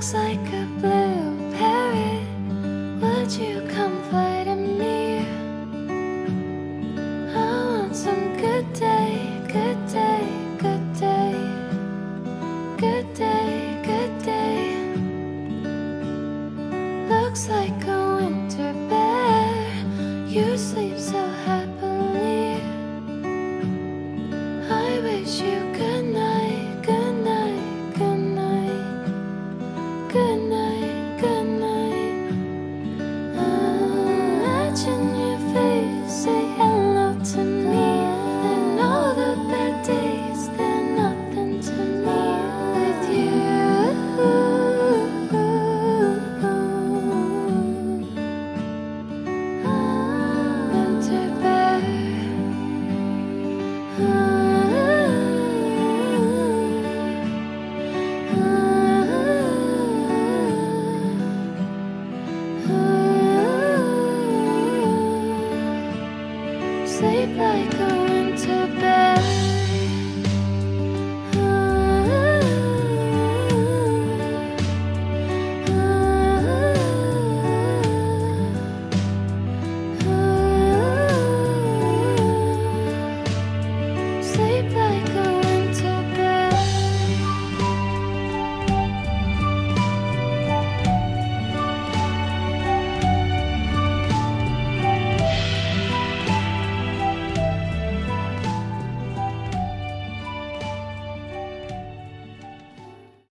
looks like a blue parrot. Would you come fly to me? I want some good day, good day, good day, good day, good day. Looks like a winter bear. You sleep so happily. I wish you. sleep like a winter bed.